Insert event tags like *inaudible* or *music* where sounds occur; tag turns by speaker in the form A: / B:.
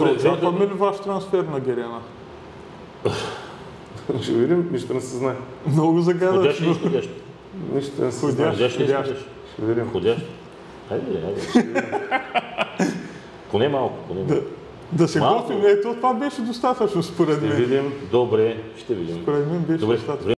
A: Добре,
B: очакваме ли ваш трансфер на Герена? *laughs*
A: Ще видим нищо не се знае.
B: Много
C: загадъчно. Ходящ
B: ли
C: изходящ?
A: Нищо не се знае.
B: Ходящ ли
C: изходящ?
A: Ще видим.
C: Ходящ? Хайде, хайде. Поне малко, поне малко.
B: Да се готвим. Ето, това беше достатъчно според мен.
A: Ще видим.
C: Добре, ще видим.
B: Според мен беше
C: Добре.
B: достатъчно.